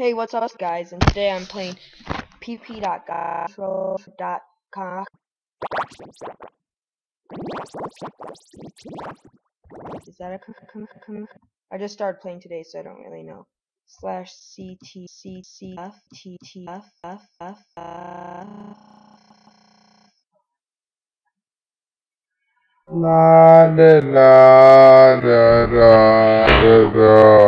Hey, what's up, guys? And today I'm playing pp.com. Is that a I just started playing today, so I don't really know. Slash c t c c f t t f f f f. La da da da da da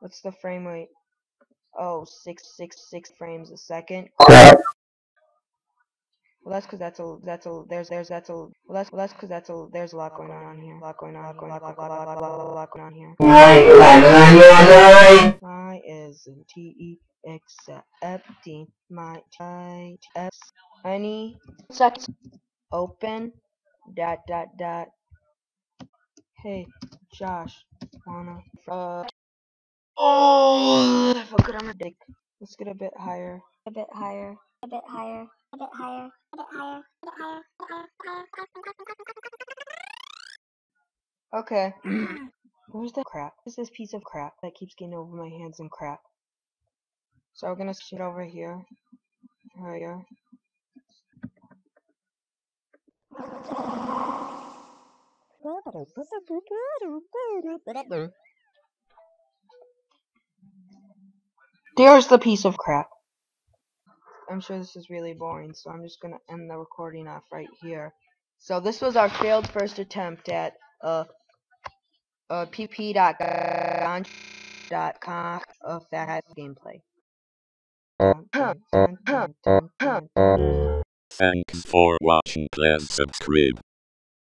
What's the frame rate? Oh, six six six frames a second. Crap. Well, that's because that's a that's a there's there's that's a well that's well, that's because that's a there's a lot going on here. A lot going on. A lot going on. Lot, lot, lot, lot, lot, lot going on here. My is in T E accepting my I S any seconds open dot dot dot. Hey, Josh, wanna uh oh I forgot I'm a dick. Let's get a bit higher. a bit higher, a bit higher, a bit higher, a bit higher, a bit higher, a bit higher, higher, higher. Okay. Where's the crap? Where's this piece of crap that keeps getting over my hands and crap? So we're gonna sit over here. Right here. There's the piece of crap. I'm sure this is really boring, so I'm just gonna end the recording off right here. So this was our failed first attempt at uh uh pp.com of that gameplay. Thanks for watching. Please subscribe.